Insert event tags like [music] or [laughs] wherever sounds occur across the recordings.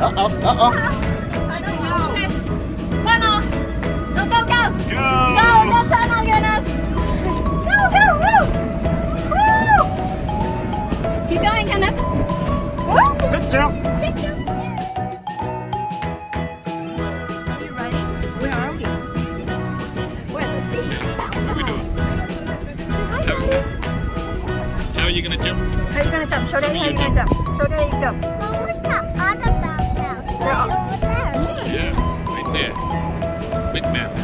Uh-oh, uh-oh. Okay. Tunnel. No, go, go. Go! Go, go, tunnel, Kenneth. Go, go, go. Woo. Keep going, Kenneth. Woo. Good jump. Good job. Are you ready? Where are we? Where's the beach? What are we doing? Hi, How, Daddy. how are you gonna jump? How are you gonna jump? Show Daddy how you're gonna jump. Show Daddy you jump. Big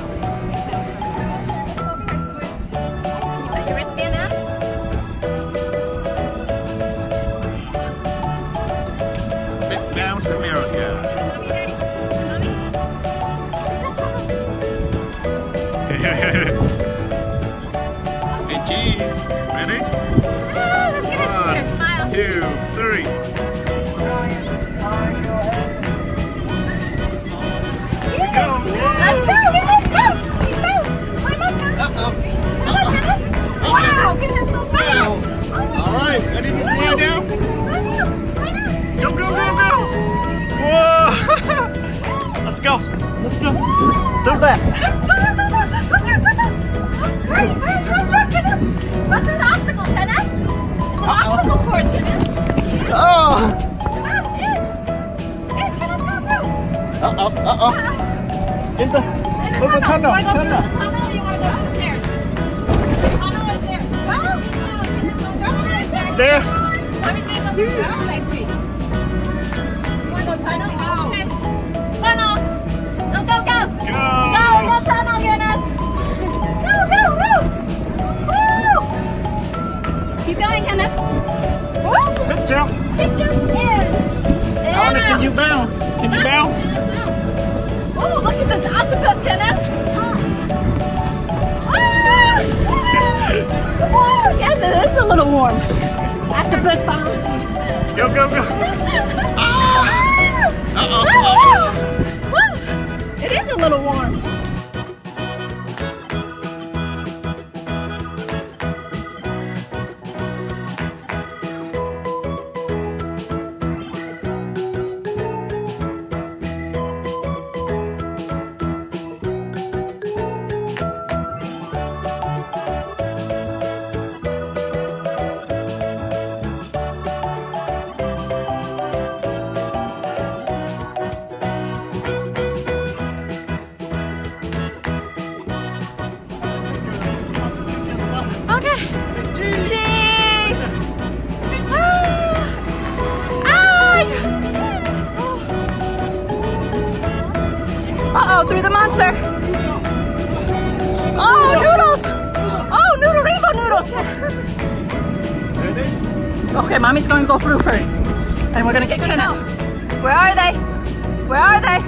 tunnel, You wanna go through the tunnel or you wanna go up the stairs? The tunnel is there. Go. Go, go There. Mommy's gonna go through little warm. Octopus bounce. Go, go, go. Ah! Uh-oh, Woo! Woo! It is a little warm. Uh-oh, through the monster. Oh, noodles. Oh, noodle rainbow noodles. Okay, mommy's to go through first. And we're to get Kenneth. Where are they? Where are they?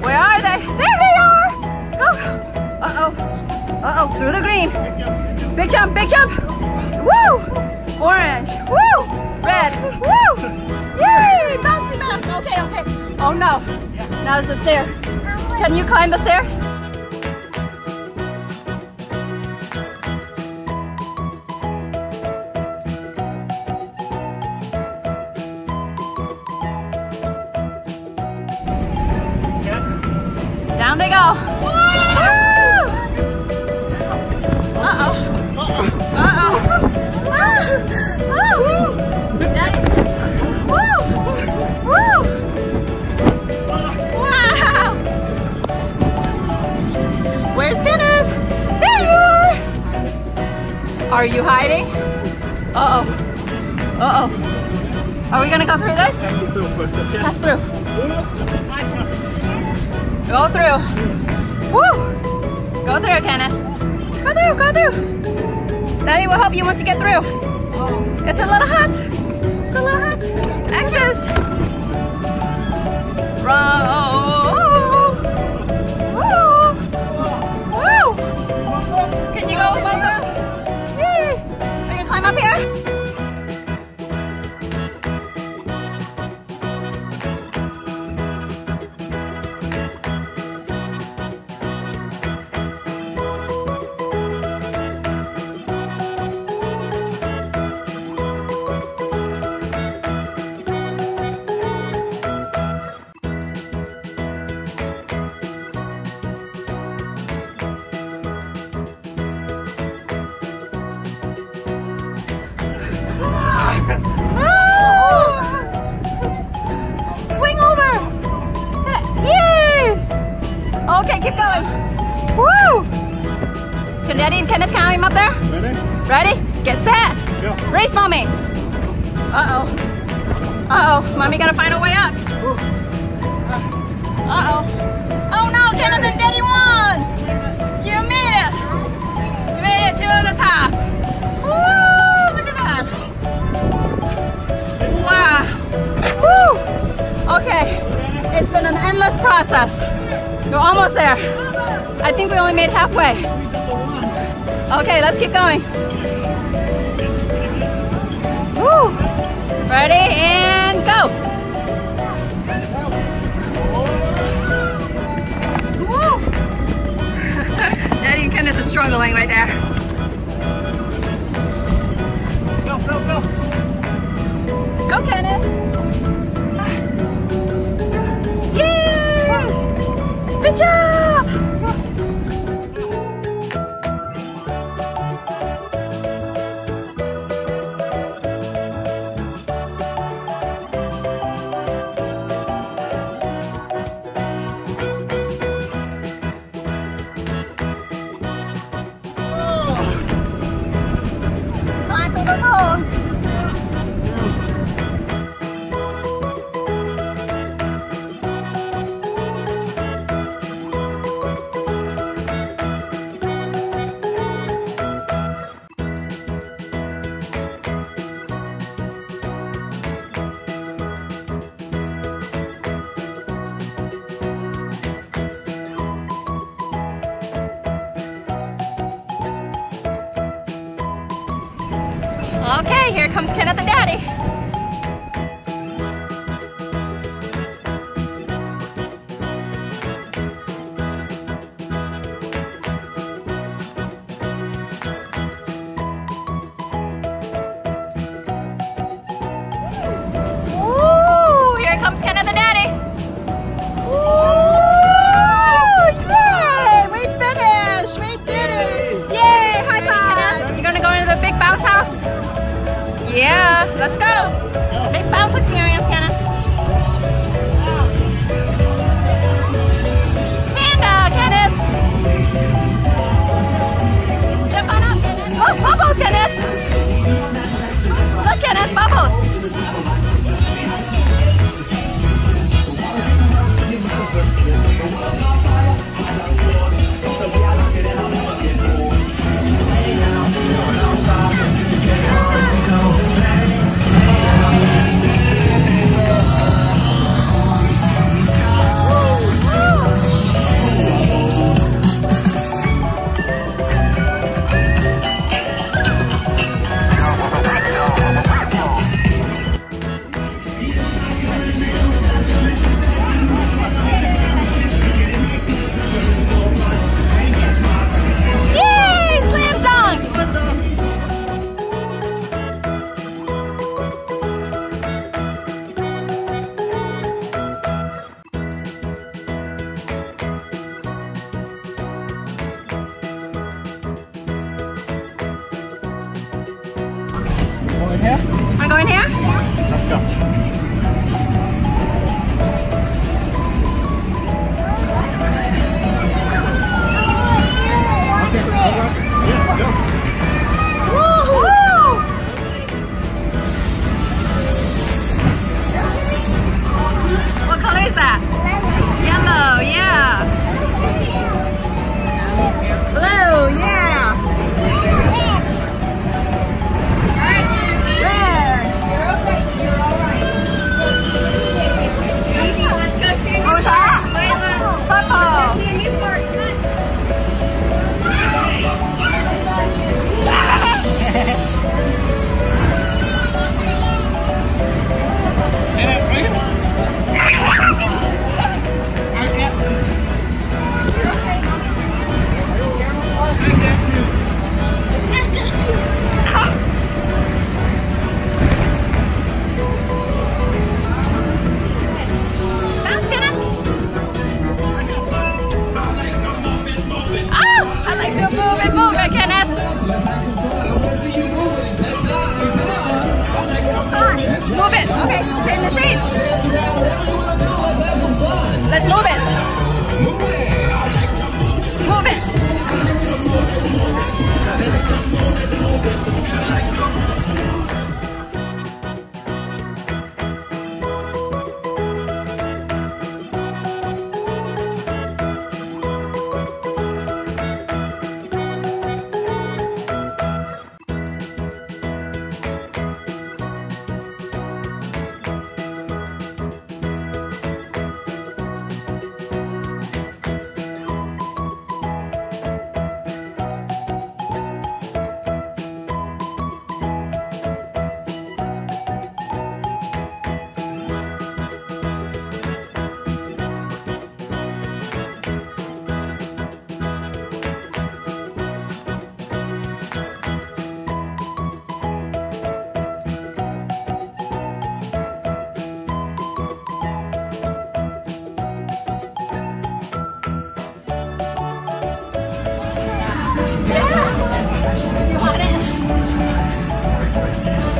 Where are they? There they are. Go. Uh-oh. Uh-oh, through the green. Big jump, big jump. Woo! Orange. Woo! Red. Woo! Yay! Bouncy bounce. Okay, okay. Oh no. Now it's the stair. Can you climb the stair? Down they go. Are you hiding? Uh-oh. Uh-oh. Are we gonna go through this? Pass through. Go through. Woo! Go through, Kenneth. Go through, go through. Daddy will help you once you get through. It's a little hot. It's a little hot. X's. Run. place, mommy. Uh-oh. Uh-oh. Mommy gotta find a way up. Uh-oh. Oh no, Kenneth Daddy won! You made it! You made it to the top. Wow. Woo! Okay. It's been an endless process. We're almost there. I think we only made halfway. Okay, let's keep going. Ready and go. Woo! Daddy and Kenneth is struggling right there. Go, go, go. Go, Kenneth. Yay! Good job! Oh,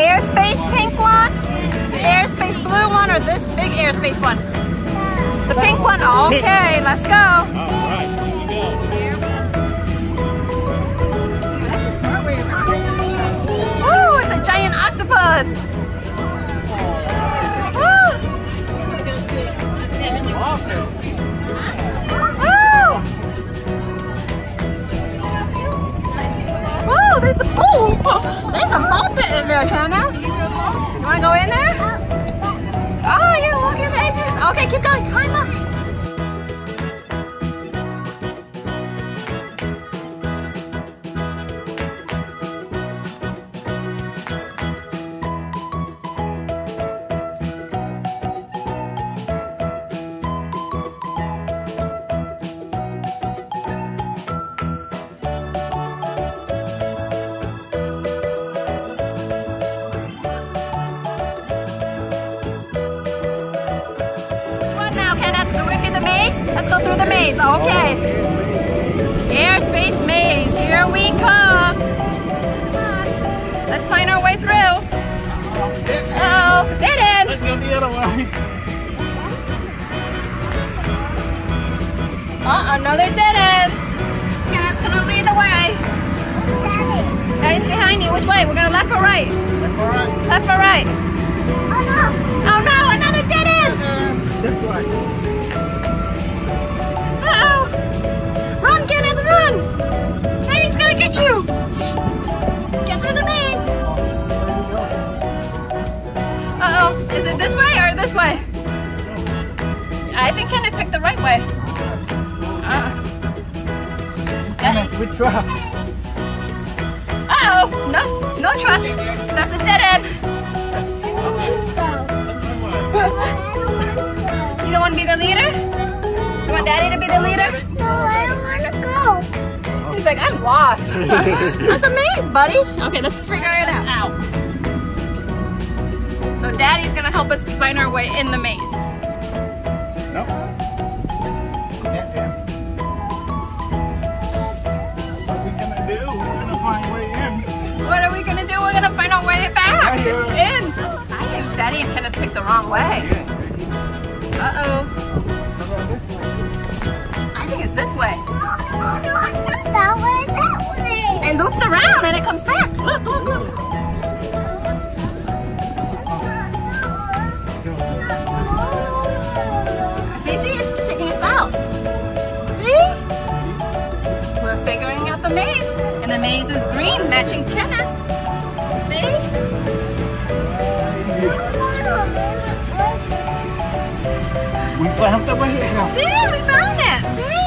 airspace pink one? The airspace blue one or this big airspace one? The pink one? Okay, let's go. All right, here we go. Ooh, it's a giant octopus. Oh, there's in there. You wanna go in there? Oh, you're looking at the edges. Okay, keep going. Climb up. One now, Kenneth? We're the maze? Let's go through the maze. Okay. Airspace maze. Here we come. Come. Let's find our way through. Oh, dead end. Let's go the other way. Oh, another dead end. Kenneth's gonna lead the way. Daddy's behind you. Which way? We're gonna left or right? All right. Left or right? Oh no! Oh no! Another dead end! This way. Uh oh! Run, Kenneth, run! Hey, he's gonna get you! Get through the maze! Uh oh! Is it this way or this way? I think Kenneth picked the right way. Uh. Kenna, we trust. Uh oh! No, no trust. That's a dead end. [laughs] [laughs] the leader? You want Daddy to be the leader? No, I don't want to go. He's like, I'm lost. [laughs] That's a maze, buddy. Okay, let's figure it out. So Daddy's gonna help us find our way in the maze. Nope. Yeah, yeah. What are we gonna do? We're gonna find our way in. What are we gonna do? We're gonna find our way back Right in. I think Daddy and Kenneth picked the wrong way. Uh oh. I think it's this way. No, no, it's that way. That way. It loops around and it comes back. Look, look, look. See, see, it's taking us out. See? We're figuring out the maze. And the maze is green, matching Kenneth. We found the way out. See? We found it. See?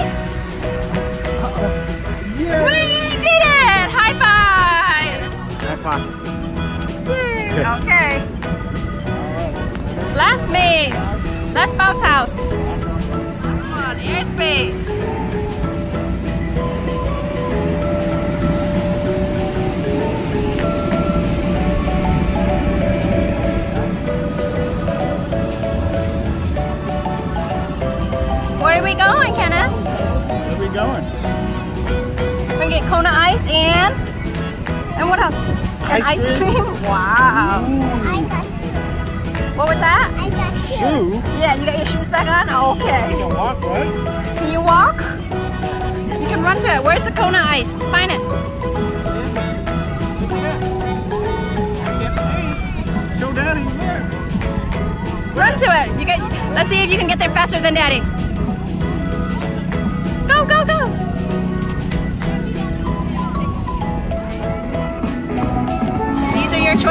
Yeah. We did it! High five! High five. Yay. Okay. Last maze. Last bounce house. Come on, airspace. Wow. I got What was that? I got Shoe? Yeah, you got your shoes back on? Oh, okay. You can walk, right? Can you walk? You can run to it. Where's the Kona ice? Find it. I can't see. Show Daddy. Run to it. You get. Let's see if you can get there faster than Daddy.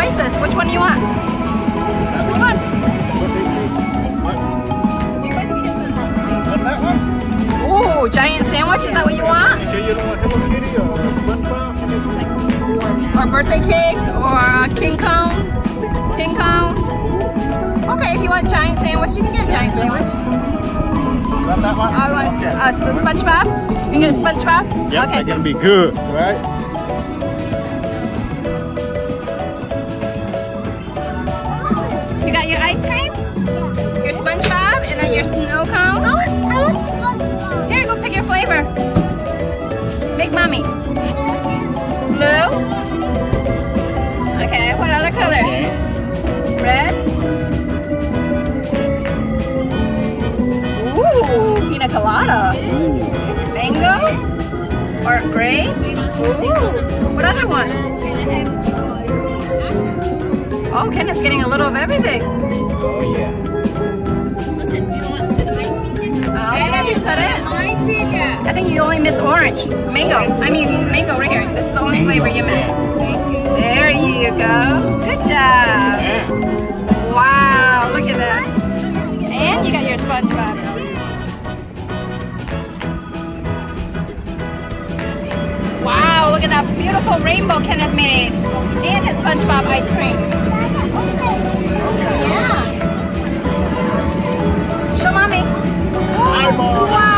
Choices. Which one do you want? Which one? That one? Ooh, giant sandwich. Is that what you want? You sure you don't want Hello Kitty or birthday cake? Or King Kong? King Kong? Okay, if you want giant sandwich, you can get a giant sandwich. Got that one? I want Okay. uh, a SpongeBob. You can get a SpongeBob? Yep, okay. they're gonna be good, right? You got your ice cream? Your SpongeBob and then your snow cone? I want, I want SpongeBob. Here, go pick your flavor. Big Mommy. Blue? Okay, what other color? Red? Ooh, pina colada. Ooh. Mango? Or grape? Ooh, what other one? Oh, Kenneth's getting a little of everything. Oh yeah. Listen, do you want the ice? Oh, is that it? I see. I think you only miss orange. Mango. I mean, mango right here. This is the only flavor you miss. There you go. Good job. Yeah. Wow, look at that. And you got your SpongeBob. Wow, look at that beautiful rainbow Kenneth made. And his SpongeBob ice cream. Yeah. Show mommy. Wow.